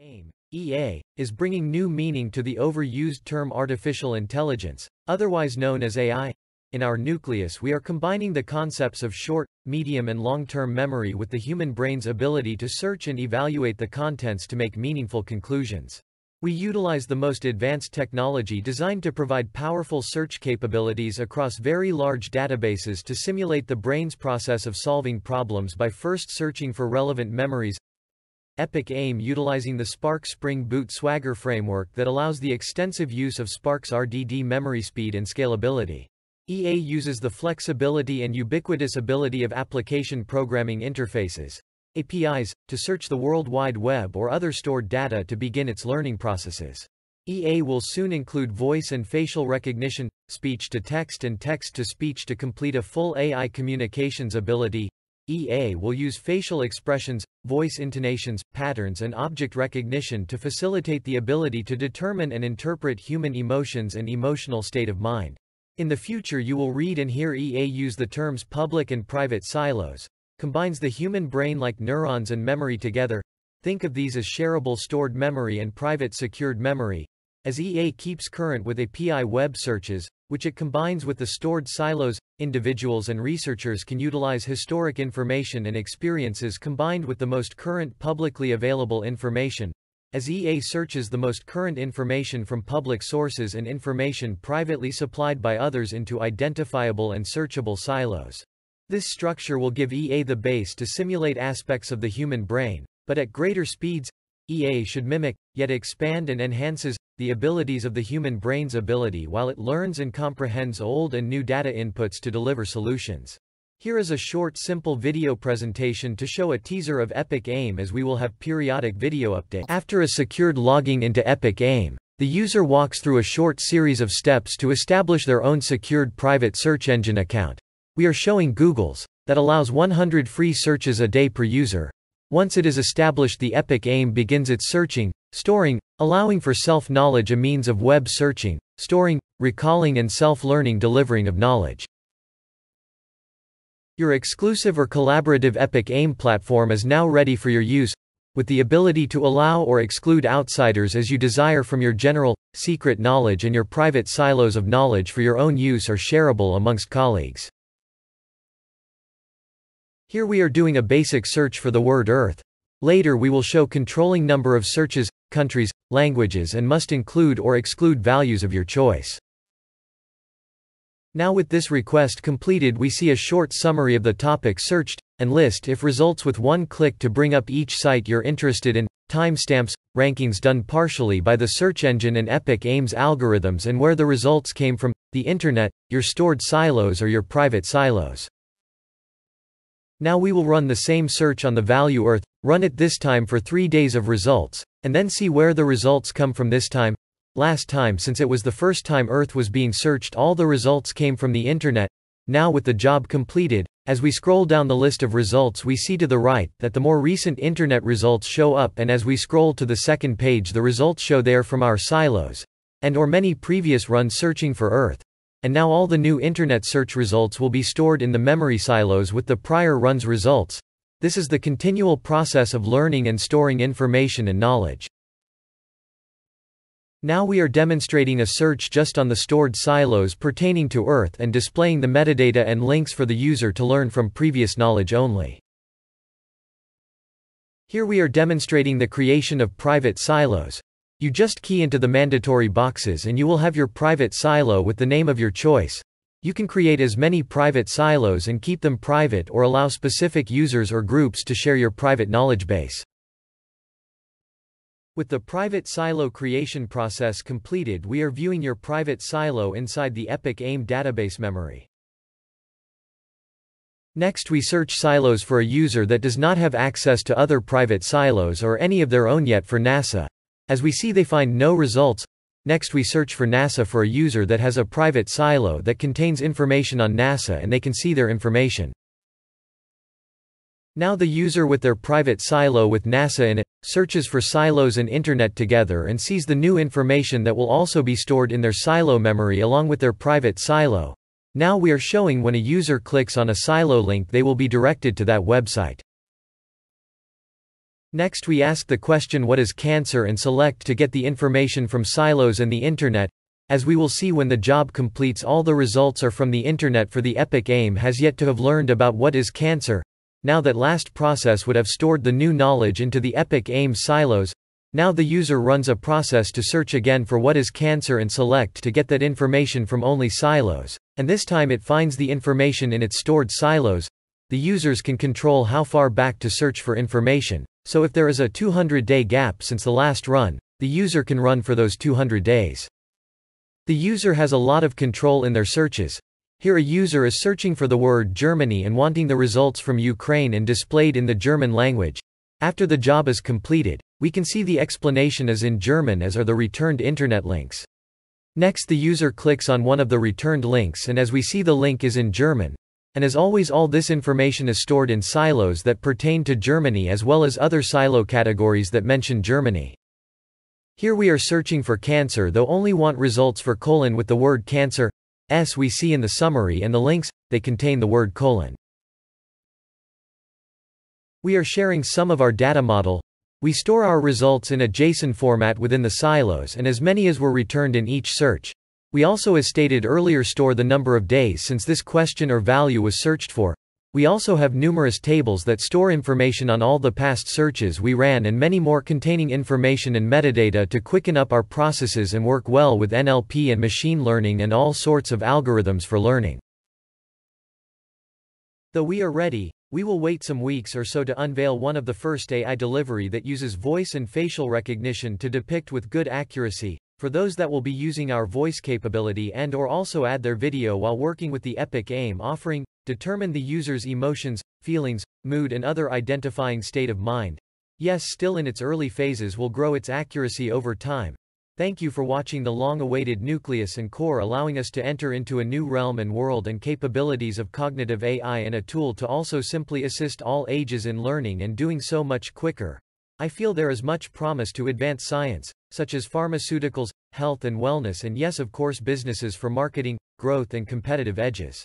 AIM, EA, is bringing new meaning to the overused term artificial intelligence, otherwise known as AI. In our nucleus we are combining the concepts of short, medium and long-term memory with the human brain's ability to search and evaluate the contents to make meaningful conclusions. We utilize the most advanced technology designed to provide powerful search capabilities across very large databases to simulate the brain's process of solving problems by first searching for relevant memories, Epic AIM utilizing the Spark Spring Boot Swagger framework that allows the extensive use of Spark's RDD memory speed and scalability. EA uses the flexibility and ubiquitous ability of application programming interfaces, APIs, to search the World Wide Web or other stored data to begin its learning processes. EA will soon include voice and facial recognition, speech-to-text and text-to-speech to complete a full AI communications ability, EA will use facial expressions, voice intonations, patterns and object recognition to facilitate the ability to determine and interpret human emotions and emotional state of mind. In the future you will read and hear EA use the terms public and private silos, combines the human brain like neurons and memory together, think of these as shareable stored memory and private secured memory, as EA keeps current with API web searches, which it combines with the stored silos, individuals and researchers can utilize historic information and experiences combined with the most current publicly available information, as EA searches the most current information from public sources and information privately supplied by others into identifiable and searchable silos. This structure will give EA the base to simulate aspects of the human brain, but at greater speeds, EA should mimic, yet expand and enhances, the abilities of the human brain's ability while it learns and comprehends old and new data inputs to deliver solutions. Here is a short simple video presentation to show a teaser of Epic AIM as we will have periodic video updates. After a secured logging into Epic AIM, the user walks through a short series of steps to establish their own secured private search engine account. We are showing Google's, that allows 100 free searches a day per user. Once it is established the Epic AIM begins its searching, storing, allowing for self-knowledge a means of web searching, storing, recalling and self-learning delivering of knowledge. Your exclusive or collaborative Epic AIM platform is now ready for your use, with the ability to allow or exclude outsiders as you desire from your general, secret knowledge and your private silos of knowledge for your own use are shareable amongst colleagues. Here we are doing a basic search for the word Earth. Later we will show controlling number of searches, countries, languages and must include or exclude values of your choice. Now with this request completed we see a short summary of the topic searched, and list if results with one click to bring up each site you're interested in, timestamps, rankings done partially by the search engine and Epic AIM's algorithms and where the results came from, the internet, your stored silos or your private silos. Now we will run the same search on the value Earth, run it this time for 3 days of results, and then see where the results come from this time. Last time since it was the first time Earth was being searched all the results came from the internet. Now with the job completed, as we scroll down the list of results we see to the right that the more recent internet results show up and as we scroll to the second page the results show there from our silos, and or many previous runs searching for Earth. And now all the new internet search results will be stored in the memory silos with the prior run's results. This is the continual process of learning and storing information and knowledge. Now we are demonstrating a search just on the stored silos pertaining to Earth and displaying the metadata and links for the user to learn from previous knowledge only. Here we are demonstrating the creation of private silos, you just key into the mandatory boxes and you will have your private silo with the name of your choice. You can create as many private silos and keep them private or allow specific users or groups to share your private knowledge base. With the private silo creation process completed we are viewing your private silo inside the Epic AIM database memory. Next we search silos for a user that does not have access to other private silos or any of their own yet for NASA. As we see they find no results. Next we search for NASA for a user that has a private silo that contains information on NASA and they can see their information. Now the user with their private silo with NASA in it, searches for silos and internet together and sees the new information that will also be stored in their silo memory along with their private silo. Now we are showing when a user clicks on a silo link they will be directed to that website. Next we ask the question what is cancer and select to get the information from silos and the internet, as we will see when the job completes. All the results are from the internet for the epic aim has yet to have learned about what is cancer, now that last process would have stored the new knowledge into the epic aim silos, now the user runs a process to search again for what is cancer and select to get that information from only silos, and this time it finds the information in its stored silos. The users can control how far back to search for information, so if there is a 200 day gap since the last run, the user can run for those 200 days. The user has a lot of control in their searches. Here a user is searching for the word Germany and wanting the results from Ukraine and displayed in the German language. After the job is completed, we can see the explanation is in German as are the returned internet links. Next the user clicks on one of the returned links and as we see the link is in German. And as always all this information is stored in silos that pertain to Germany as well as other silo categories that mention Germany. Here we are searching for cancer though only want results for colon with the word cancer, s we see in the summary and the links, they contain the word colon. We are sharing some of our data model, we store our results in a JSON format within the silos and as many as were returned in each search. We also as stated earlier store the number of days since this question or value was searched for. We also have numerous tables that store information on all the past searches we ran and many more containing information and metadata to quicken up our processes and work well with NLP and machine learning and all sorts of algorithms for learning. Though we are ready, we will wait some weeks or so to unveil one of the first AI delivery that uses voice and facial recognition to depict with good accuracy, for those that will be using our voice capability and or also add their video while working with the Epic AIM offering, determine the user's emotions, feelings, mood and other identifying state of mind. Yes still in its early phases will grow its accuracy over time, Thank you for watching the long-awaited Nucleus and Core allowing us to enter into a new realm and world and capabilities of cognitive AI and a tool to also simply assist all ages in learning and doing so much quicker. I feel there is much promise to advance science, such as pharmaceuticals, health and wellness and yes of course businesses for marketing, growth and competitive edges.